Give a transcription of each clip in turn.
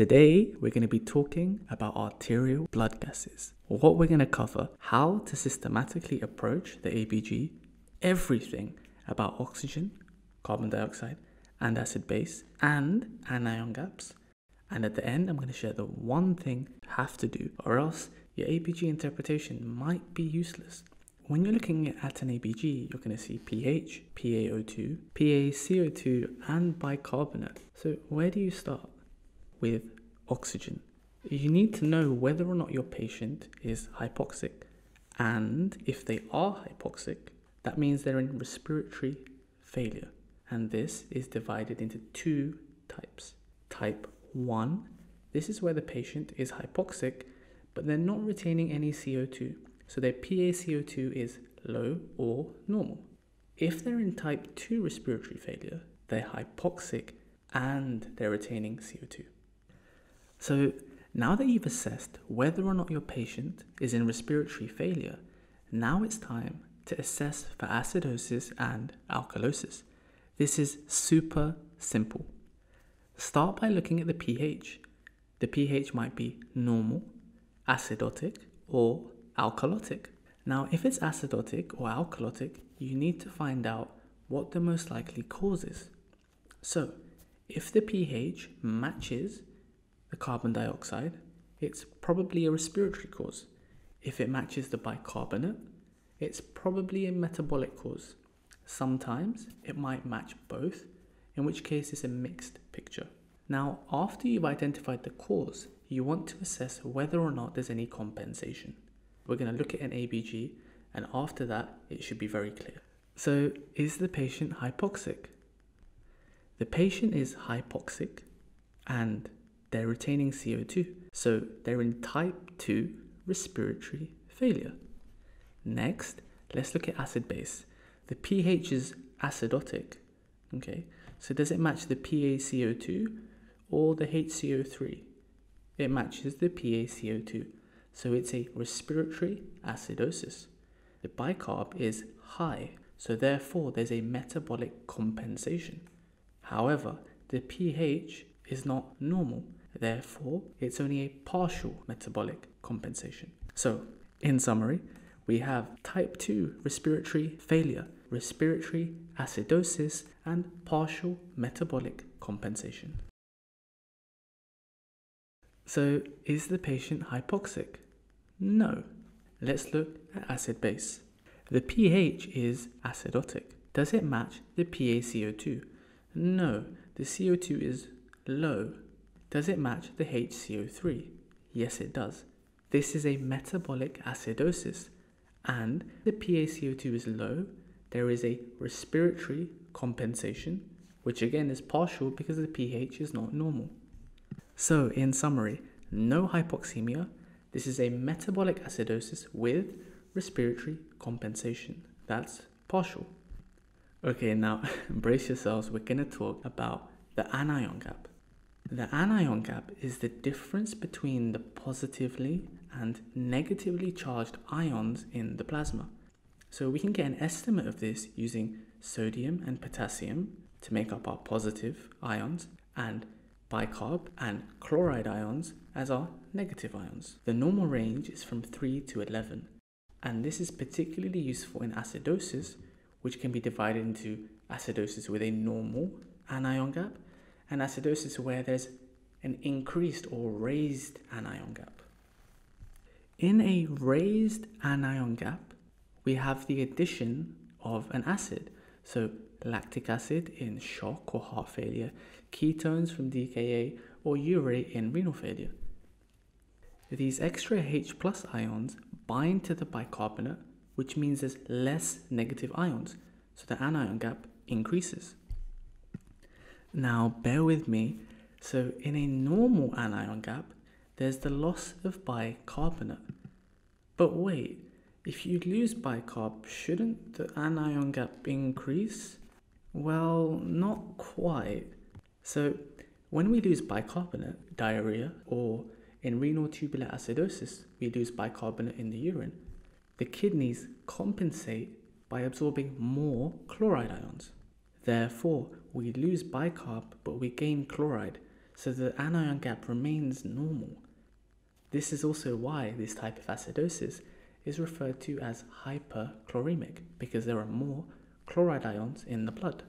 Today, we're going to be talking about arterial blood gases. What we're going to cover, how to systematically approach the ABG, everything about oxygen, carbon dioxide, and acid base, and anion gaps. And at the end, I'm going to share the one thing you have to do, or else your ABG interpretation might be useless. When you're looking at an ABG, you're going to see pH, PaO2, PaCO2, and bicarbonate. So, where do you start? With oxygen. You need to know whether or not your patient is hypoxic. And if they are hypoxic, that means they're in respiratory failure. And this is divided into two types. Type 1, this is where the patient is hypoxic, but they're not retaining any CO2. So their PaCO2 is low or normal. If they're in type 2 respiratory failure, they're hypoxic and they're retaining CO2. So now that you've assessed whether or not your patient is in respiratory failure, now it's time to assess for acidosis and alkalosis. This is super simple. Start by looking at the pH. The pH might be normal, acidotic, or alkalotic. Now, if it's acidotic or alkalotic, you need to find out what the most likely cause is. So, if the pH matches the carbon dioxide, it's probably a respiratory cause. If it matches the bicarbonate, it's probably a metabolic cause. Sometimes it might match both, in which case it's a mixed picture. Now, after you've identified the cause, you want to assess whether or not there's any compensation. We're going to look at an ABG, and after that, it should be very clear. So, is the patient hypoxic? The patient is hypoxic and they're retaining CO2. So they're in type 2 respiratory failure. Next, let's look at acid base. The pH is acidotic. Okay, so does it match the PaCO2 or the HCO3? It matches the PaCO2. So it's a respiratory acidosis. The bicarb is high, so therefore there's a metabolic compensation. However, the pH is not normal, Therefore, it's only a partial metabolic compensation. So, in summary, we have type 2 respiratory failure, respiratory acidosis, and partial metabolic compensation. So, is the patient hypoxic? No. Let's look at acid base. The pH is acidotic. Does it match the PaCO2? No, the CO2 is low does it match the HCO3? Yes, it does. This is a metabolic acidosis, and the PaCO2 is low. There is a respiratory compensation, which again is partial because the pH is not normal. So, in summary, no hypoxemia. This is a metabolic acidosis with respiratory compensation. That's partial. Okay, now brace yourselves. We're going to talk about the anion gap. The anion gap is the difference between the positively and negatively charged ions in the plasma. So we can get an estimate of this using sodium and potassium to make up our positive ions and bicarb and chloride ions as our negative ions. The normal range is from 3 to 11 and this is particularly useful in acidosis which can be divided into acidosis with a normal anion gap and acidosis where there's an increased or raised anion gap. In a raised anion gap, we have the addition of an acid. So lactic acid in shock or heart failure, ketones from DKA, or urate in renal failure. These extra H plus ions bind to the bicarbonate, which means there's less negative ions, so the anion gap increases. Now, bear with me. So, in a normal anion gap, there's the loss of bicarbonate. But wait, if you lose bicarb, shouldn't the anion gap increase? Well, not quite. So, when we lose bicarbonate, diarrhea, or in renal tubular acidosis, we lose bicarbonate in the urine, the kidneys compensate by absorbing more chloride ions. Therefore, we lose bicarb but we gain chloride. so the anion gap remains normal. This is also why this type of acidosis is referred to as hyperchloremic because there are more chloride ions in the blood.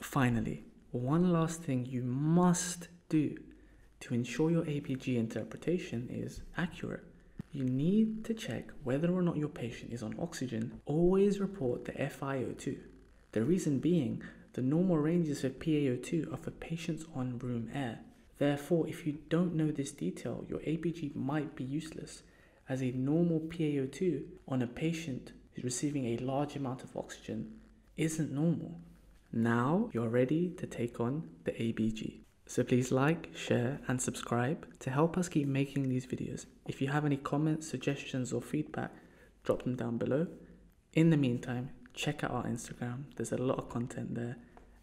Finally, one last thing you must do to ensure your ABG interpretation is accurate. You need to check whether or not your patient is on oxygen. Always report the FiO2. The reason being, the normal ranges of PaO2 are for patients on room air. Therefore, if you don't know this detail, your ABG might be useless, as a normal PaO2 on a patient who's receiving a large amount of oxygen isn't normal. Now you're ready to take on the ABG. So please like, share, and subscribe to help us keep making these videos. If you have any comments, suggestions, or feedback, drop them down below. In the meantime, check out our Instagram, there's a lot of content there,